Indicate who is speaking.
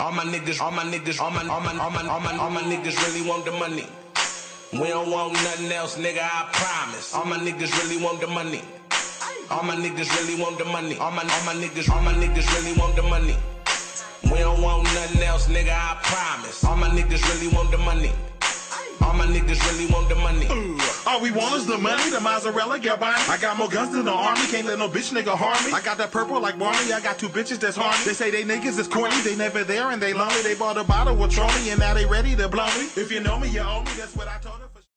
Speaker 1: All my niggas, all my niggas, all my, all my, all my, all my, all my niggas really want the money. We don't want nothing else, nigga, I promise. All my niggas really want the money. All my niggas really want the money. All my, all my niggas, all my niggas really want the money. We don't want nothing else, nigga, I promise. All my niggas really want the money. All my niggas really want the money.
Speaker 2: All we want is the money, the mozzarella, get by. I got more guns than the army, can't let no bitch nigga harm me. I got that purple like Barney, I got two bitches that's horny. They say they niggas is corny, they never there and they lonely. They bought a bottle with Trony and now they ready to blow me. If you know me, you owe me, that's what I told.